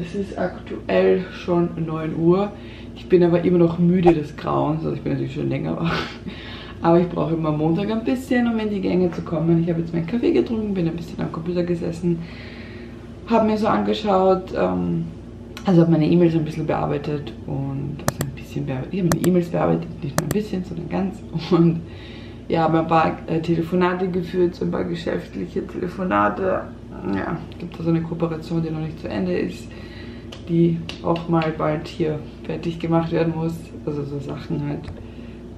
Es ist aktuell schon 9 Uhr. Ich bin aber immer noch müde des Grauens. Also ich bin natürlich schon länger wach. Aber ich brauche immer Montag ein bisschen, um in die Gänge zu kommen. Ich habe jetzt meinen Kaffee getrunken, bin ein bisschen am Computer gesessen, habe mir so angeschaut, ähm, also habe meine E-Mails ein bisschen bearbeitet und also ein bisschen bearbeitet. Ich habe meine E-Mails bearbeitet, nicht nur ein bisschen, sondern ganz. Und ja, habe ein paar äh, Telefonate geführt, so ein paar geschäftliche Telefonate. Ja, gibt da so eine Kooperation, die noch nicht zu Ende ist, die auch mal bald hier fertig gemacht werden muss. Also so Sachen halt,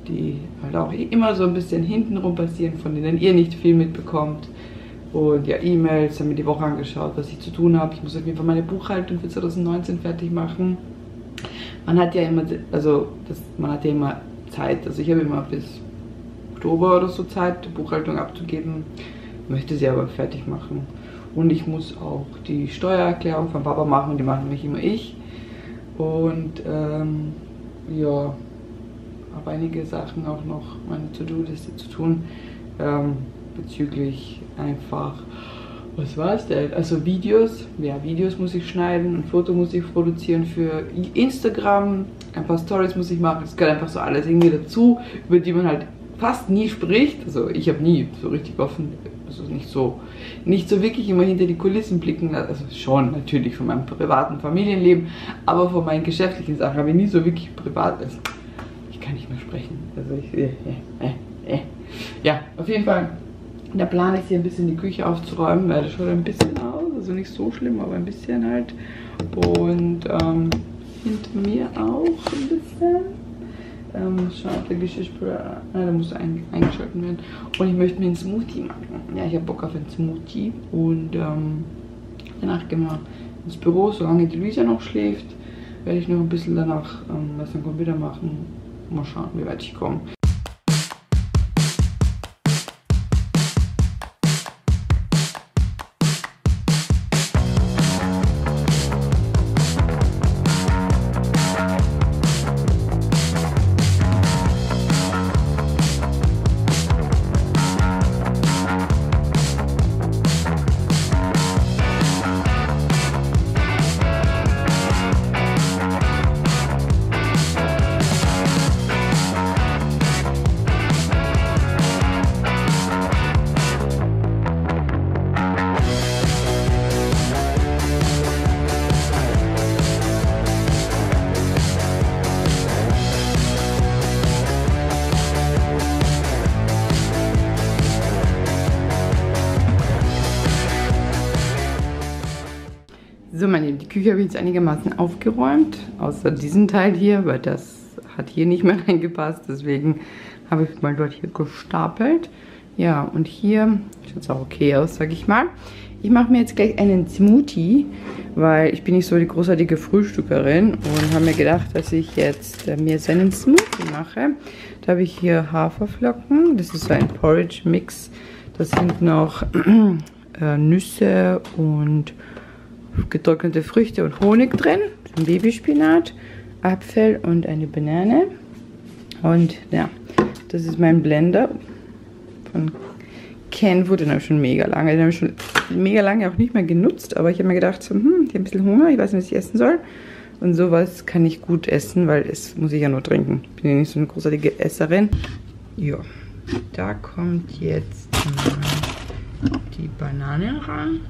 die halt auch immer so ein bisschen hintenrum passieren, von denen ihr nicht viel mitbekommt. Und ja, E-Mails, habe mir die Woche angeschaut, was ich zu tun habe. Ich muss auf jeden Fall meine Buchhaltung für 2019 fertig machen. Man hat ja immer, also das, man hat ja immer Zeit. Also ich habe immer bis Oktober oder so Zeit, die Buchhaltung abzugeben. Möchte sie aber fertig machen. Und ich muss auch die Steuererklärung von Papa machen, die mache nämlich immer ich. Und ähm, ja, habe einige Sachen auch noch, meine To-Do-Liste zu tun, ähm, bezüglich einfach, was war es denn? Also Videos, ja, Videos muss ich schneiden, ein Foto muss ich produzieren für Instagram, ein paar Stories muss ich machen, es gehört einfach so alles irgendwie dazu, über die man halt fast nie spricht. Also ich habe nie so richtig offen, also nicht so, nicht so wirklich immer hinter die Kulissen blicken. Also schon natürlich von meinem privaten Familienleben, aber von meinen geschäftlichen Sachen habe ich nie so wirklich privat. Also ich kann nicht mehr sprechen. Also ich, äh, äh, äh. ja, auf jeden Fall. Der Plan ist hier ein bisschen die Küche aufzuräumen, weil das schaut ein bisschen aus, also nicht so schlimm, aber ein bisschen halt. Und ähm, hinter mir auch ein bisschen. Ähm, schauen, ob der Geschirrspüler, nein, der muss ein, eingeschalten werden. Und ich möchte mir einen Smoothie machen. Ja, ich habe Bock auf einen Smoothie. Und ähm, danach gehen wir ins Büro, solange die Luisa noch schläft, werde ich noch ein bisschen danach ähm, was am Computer machen. Mal schauen, wie weit ich komme. Küche habe ich jetzt einigermaßen aufgeräumt, außer diesen Teil hier, weil das hat hier nicht mehr reingepasst. Deswegen habe ich mal dort hier gestapelt. Ja, und hier schaut es auch okay aus, sage ich mal. Ich mache mir jetzt gleich einen Smoothie, weil ich bin nicht so die großartige Frühstückerin und habe mir gedacht, dass ich jetzt äh, mir so einen Smoothie mache. Da habe ich hier Haferflocken, das ist so ein Porridge-Mix. Da sind noch äh, Nüsse und getrocknete Früchte und Honig drin, Babyspinat, Apfel und eine Banane. Und ja, das ist mein Blender von Kenwood, den habe ich schon mega lange, den habe ich schon mega lange auch nicht mehr genutzt, aber ich habe mir gedacht, hm, ich habe ein bisschen Hunger, ich weiß nicht, was ich essen soll. Und sowas kann ich gut essen, weil es muss ich ja nur trinken. Ich bin ja nicht so eine großartige Esserin. Ja, da kommt jetzt die Banane rein.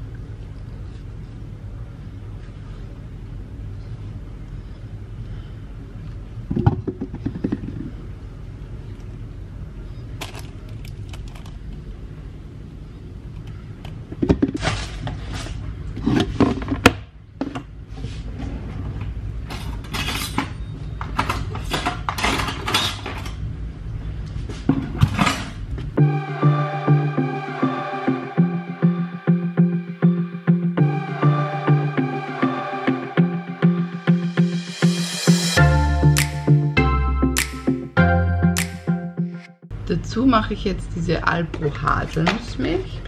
Dazu mache ich jetzt diese Alpro Haselnussmilch.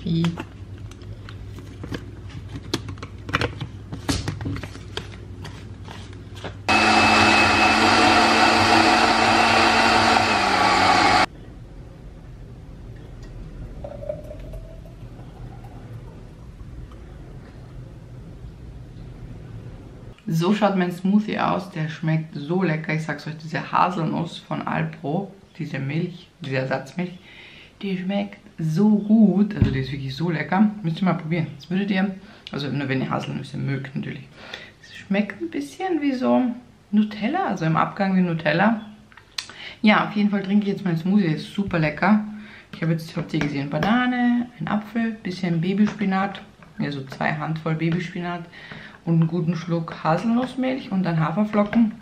Sophie. So schaut mein Smoothie aus. Der schmeckt so lecker. Ich sag's euch, diese Haselnuss von Alpro, diese Milch, diese Ersatzmilch, die schmeckt so gut. Also die ist wirklich so lecker. Müsst ihr mal probieren. Das würdet ihr, also nur wenn ihr Haselnüsse mögt natürlich. Es schmeckt ein bisschen wie so Nutella, also im Abgang wie Nutella. Ja, auf jeden Fall trinke ich jetzt mein Smoothie. Ist super lecker. Ich habe jetzt, habt ihr gesehen, Banane, ein Apfel, bisschen Babyspinat. Ja, so zwei Handvoll Babyspinat und einen guten Schluck Haselnussmilch und dann Haferflocken.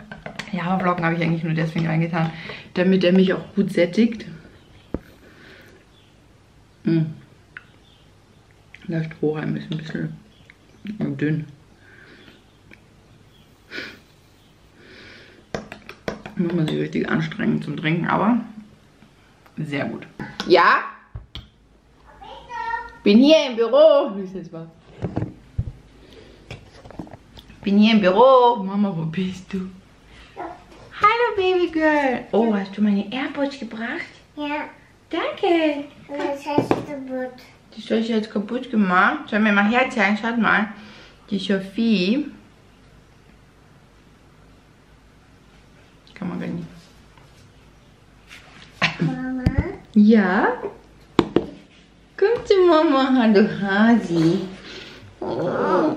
Die Haferflocken habe ich eigentlich nur deswegen reingetan, damit er mich auch gut sättigt. Mmh. Der Strohhalm ist ein bisschen dünn. Muss man sich richtig anstrengen zum Trinken, aber sehr gut. Ja? Bin hier im Büro. Wie ist jetzt was? Bin hier im Büro. Mama, wo bist du? Hallo, Babygirl. Oh, hast du meine AirPods gebracht? Ja, Danke. das heißt kaputt. Die euch jetzt kaputt gemacht. Sollen wir mal herzeigen? Schaut mal. Die Sophie. Kann man gar nicht. Mama, Ja? Komm zu Mama. Hallo Hasi. Oh.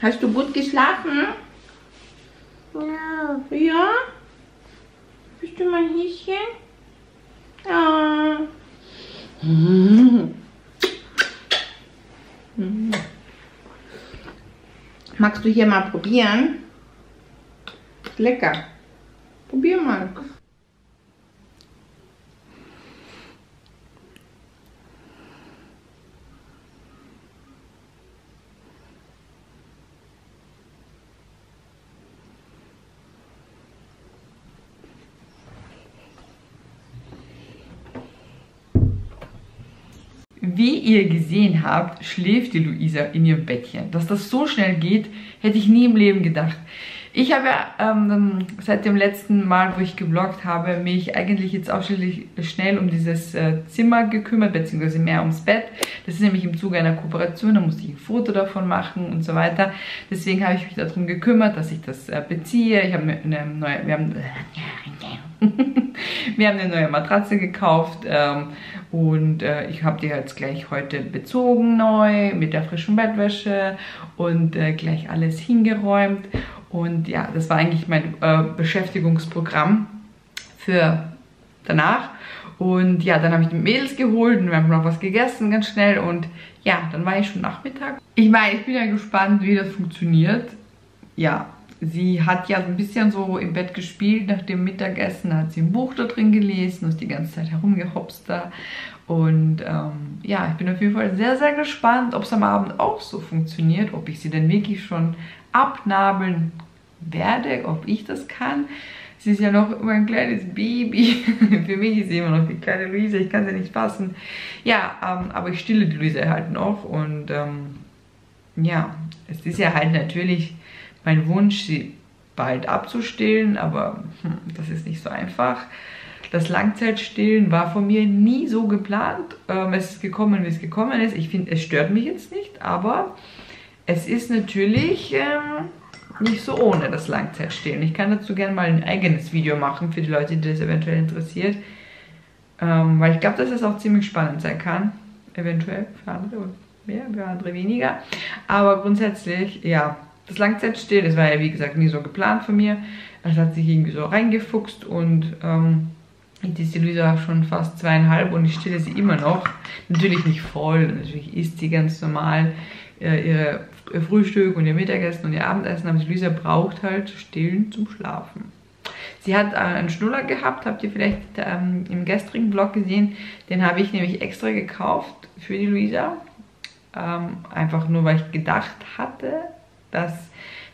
Hast du gut geschlafen? no. Ja? Bist du mein Häschen? Ja. Magst du hier mal probieren? Lecker. Probier mal. Wie ihr gesehen habt, schläft die Luisa in ihrem Bettchen. Dass das so schnell geht, hätte ich nie im Leben gedacht. Ich habe ähm, seit dem letzten Mal, wo ich gevloggt habe, mich eigentlich jetzt ausschließlich schnell um dieses äh, Zimmer gekümmert, beziehungsweise mehr ums Bett. Das ist nämlich im Zuge einer Kooperation, da musste ich ein Foto davon machen und so weiter. Deswegen habe ich mich darum gekümmert, dass ich das äh, beziehe. Ich habe eine neue, wir haben, wir haben eine neue Matratze gekauft ähm, und äh, ich habe die jetzt gleich heute bezogen neu mit der frischen Bettwäsche und äh, gleich alles hingeräumt. Und ja, das war eigentlich mein äh, Beschäftigungsprogramm für danach. Und ja, dann habe ich die Mädels geholt und wir haben noch was gegessen ganz schnell. Und ja, dann war ich schon Nachmittag. Ich meine, ich bin ja gespannt, wie das funktioniert. Ja, sie hat ja ein bisschen so im Bett gespielt nach dem Mittagessen. Hat sie ein Buch da drin gelesen ist die ganze Zeit herumgehopst da. Und ähm, ja, ich bin auf jeden Fall sehr, sehr gespannt, ob es am Abend auch so funktioniert, ob ich sie denn wirklich schon abnabeln werde, ob ich das kann. Sie ist ja noch immer ein kleines Baby. Für mich ist sie immer noch die kleine Luise, ich kann sie nicht fassen. Ja, ähm, aber ich stille die Luise halt noch und ähm, ja, es ist ja halt natürlich mein Wunsch, sie bald abzustillen, aber hm, das ist nicht so einfach. Das Langzeitstillen war von mir nie so geplant. Ähm, es ist gekommen, wie es gekommen ist. Ich finde, es stört mich jetzt nicht, aber es ist natürlich ähm, nicht so ohne das Langzeitstillen. Ich kann dazu gerne mal ein eigenes Video machen für die Leute, die das eventuell interessiert. Ähm, weil ich glaube, dass es auch ziemlich spannend sein kann. Eventuell für andere mehr, für andere weniger. Aber grundsätzlich, ja, das Langzeitstillen, das war ja wie gesagt nie so geplant von mir. Es hat sich irgendwie so reingefuchst und ähm, jetzt ist die Luisa schon fast zweieinhalb und ich stille sie immer noch. Natürlich nicht voll, natürlich isst sie ganz normal äh, ihre, ihr Frühstück und ihr Mittagessen und ihr Abendessen, aber die Luisa braucht halt stillen zum Schlafen. Sie hat äh, einen Schnuller gehabt, habt ihr vielleicht ähm, im gestrigen Vlog gesehen. Den habe ich nämlich extra gekauft für die Luisa. Ähm, einfach nur, weil ich gedacht hatte, dass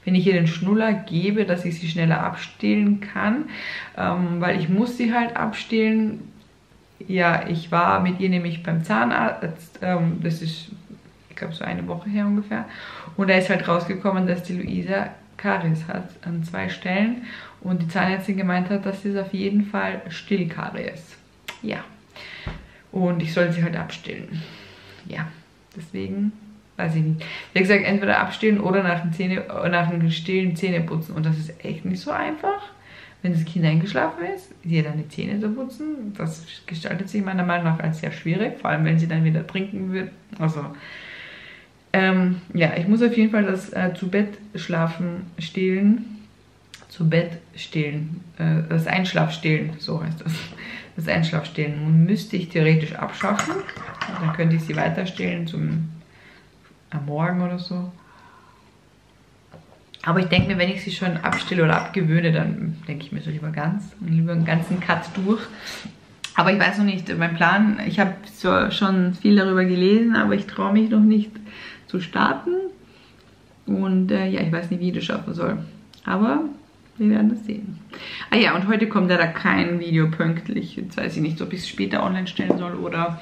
wenn ich ihr den Schnuller gebe, dass ich sie schneller abstillen kann, ähm, weil ich muss sie halt abstillen, ja, ich war mit ihr nämlich beim Zahnarzt, ähm, das ist, ich glaube, so eine Woche her ungefähr. Und da ist halt rausgekommen, dass die Luisa Karies hat an zwei Stellen. Und die Zahnärztin gemeint hat, dass das auf jeden Fall Stillkaries. Ja. Und ich soll sie halt abstillen. Ja, deswegen weiß ich nicht. Wie gesagt, entweder abstillen oder nach dem, Zähne, nach dem stillen Zähne putzen. Und das ist echt nicht so einfach wenn das Kind eingeschlafen ist, dann die Zähne zu putzen, das gestaltet sich meiner Meinung nach als sehr schwierig, vor allem wenn sie dann wieder trinken wird. Also, ähm, ja, ich muss auf jeden Fall das äh, zu Bett schlafen stillen, zu Bett stillen, äh, das Einschlafstillen, so heißt das. Das Einschlafstillen müsste ich theoretisch abschaffen, dann könnte ich sie weiter stillen zum am Morgen oder so. Aber ich denke mir, wenn ich sie schon abstille oder abgewöhne, dann denke ich mir so lieber ganz, lieber einen ganzen Cut durch. Aber ich weiß noch nicht, mein Plan, ich habe so schon viel darüber gelesen, aber ich traue mich noch nicht zu starten. Und äh, ja, ich weiß nicht, wie ich das schaffen soll. Aber wir werden das sehen. Ah ja, und heute kommt leider kein Video pünktlich. Jetzt weiß ich nicht, ob ich es später online stellen soll oder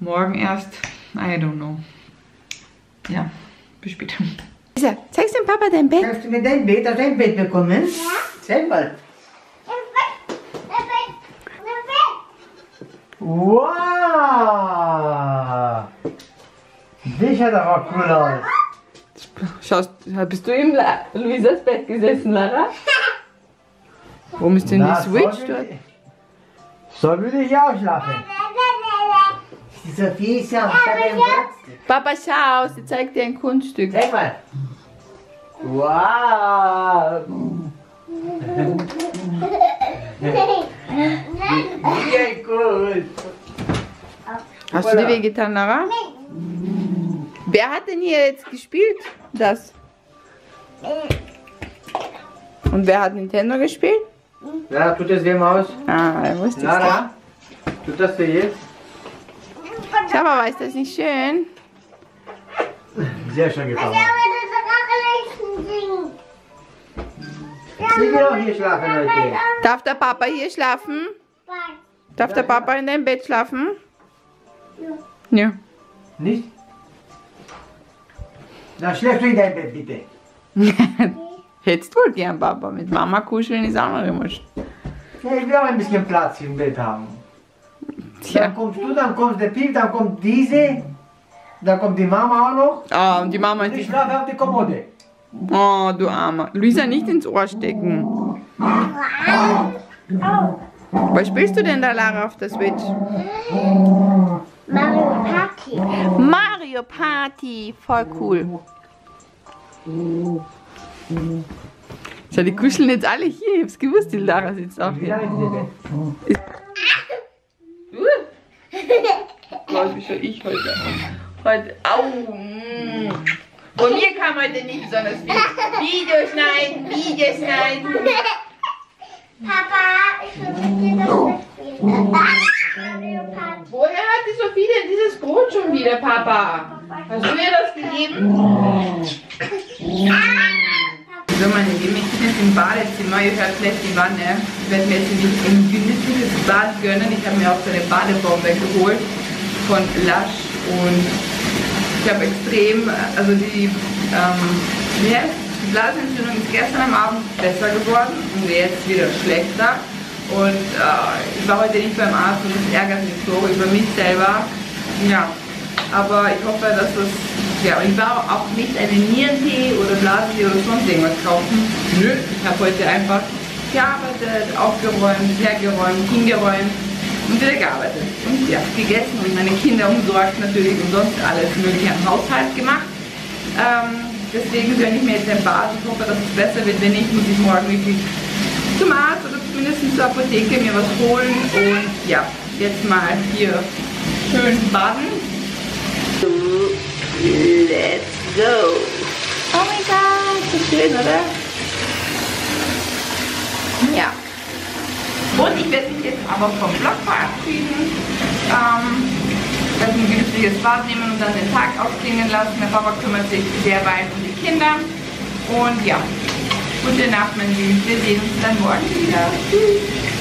morgen erst. I don't know. Ja, bis später. Lisa, zeigst dem Papa dein Bett? Kannst du mir dein Bett aus dein Bett bekommen? Ja. Zeig mal. Wow! Das schaut aber cool aus. Schaust, bist du im La Luisas Bett gesessen, Lara? Warum ist denn Na, die Switch so dort? so würde ich auch schlafen. Die Sophie ist ja Platz. Papa, schau, sie zeigt dir ein Kunststück. Zeig mal. Wow! Sehr gut. Hast du dir wehgetan, Lara? Wer hat denn hier jetzt gespielt? Das. Und wer hat Nintendo gespielt? Na, tut es wem aus? Ah, er wusste es. Lara, tut das für jetzt? Schau mal, ist das nicht schön? Sehr schön gekommen. Sie will auch hier schlafen heute. Darf der Papa hier schlafen? Darf der Papa in deinem Bett schlafen? Ja. Nicht? Dann schläfst du in dein Bett, bitte. Hättest wohl gern, Papa. Mit Mama kuscheln ist auch noch immer sch- Ja, ich will auch ein bisschen Platz im Bett haben. Tja. Dann kommst du, dann kommt der Pip, dann kommt diese, dann kommt die Mama auch noch. Ah, und die Mama ist ich die... schlafe auf der Kommode. Oh, du Armer. Luisa, nicht ins Ohr stecken. Was spielst du denn da, Lara, auf der Switch? Mario Party. Mario Party. Voll cool. Schau, die kuscheln jetzt alle hier. Ich hab's gewusst, die Lara sitzt auch hier. Glaube ich schon ich heute. Heute, au. mm. Von mir kam heute nicht besonders viel. Video schneiden, Video schneiden. Papa, ich will mit dir das spielen. Mario Party. Woher hat die Sophie denn dieses Brot schon wieder, Papa? Hast du ihr das gegeben? So, meine Lieben, ich bin jetzt im Badezimmer. Ihr hört vielleicht die Wanne. Ich werde mir jetzt nämlich ein gemütliches Bad gönnen. Ich habe mir auch so eine Badebombe geholt von Lush und ich habe extrem, also die, ähm, heißt, die Blasenentzündung ist gestern am Abend besser geworden und jetzt wieder schlechter. Und äh, ich war heute nicht beim Arzt und das ärgert mich so über mich selber. Ja, aber ich hoffe, dass das, ja, und ich war auch nicht einen Nierentee oder Blasentee oder sonst irgendwas kaufen. Nö, ich habe heute einfach gearbeitet, aufgeräumt, hergeräumt, hingeräumt und wieder gearbeitet. Und ja, gegessen und meine Kinder umsorgt natürlich und sonst alles mögliche am Haushalt gemacht. Ähm, deswegen gönne ich mir jetzt ein Bad. Ich hoffe, dass es besser wird. Wenn nicht, muss ich morgen wirklich zum Arzt oder zumindest zur Apotheke mir was holen. Und ja, jetzt mal hier schön baden. Let's go! Oh mein Gott, so schön, oder? Ja. Und ich werde mich jetzt aber vom Vlog verabschieden. Ähm, werde ein genüssliches Bad nehmen und dann den Tag ausklingen lassen. Der Papa kümmert sich derweil um die Kinder. Und ja, gute Nacht, mein Lieben. Wir sehen uns dann morgen wieder. Tschüss.